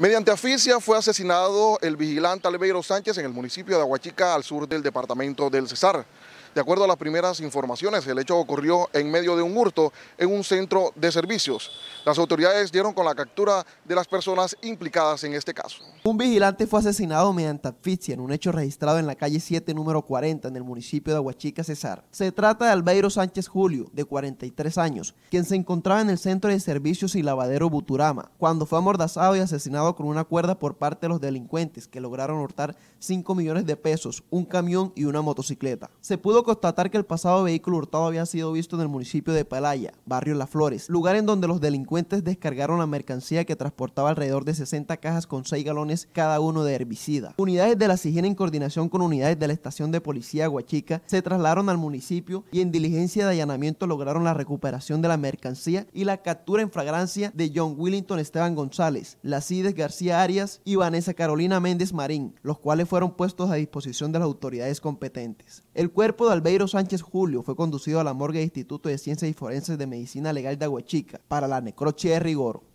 Mediante asfixia fue asesinado el vigilante Albeiro Sánchez en el municipio de Aguachica, al sur del departamento del Cesar. De acuerdo a las primeras informaciones, el hecho ocurrió en medio de un hurto en un centro de servicios. Las autoridades dieron con la captura de las personas implicadas en este caso. Un vigilante fue asesinado mediante asfixia en un hecho registrado en la calle 7, número 40, en el municipio de Aguachica, Cesar. Se trata de Albeiro Sánchez Julio, de 43 años, quien se encontraba en el centro de servicios y lavadero Buturama, cuando fue amordazado y asesinado con una cuerda por parte de los delincuentes que lograron hurtar 5 millones de pesos, un camión y una motocicleta. Se pudo constatar que el pasado vehículo hurtado había sido visto en el municipio de Palaya, barrio Las Flores, lugar en donde los delincuentes descargaron la mercancía que transportaba alrededor de 60 cajas con 6 galones cada uno de herbicida. Unidades de la SIGIN en coordinación con unidades de la estación de policía Huachica se trasladaron al municipio y en diligencia de allanamiento lograron la recuperación de la mercancía y la captura en flagrancia de John Willington Esteban González, Lacides García Arias y Vanessa Carolina Méndez Marín, los cuales fueron puestos a disposición de las autoridades competentes. El cuerpo de Albeiro Sánchez Julio fue conducido a la morgue del Instituto de Ciencias y Forenses de Medicina Legal de Aguachica para la necroche de rigor.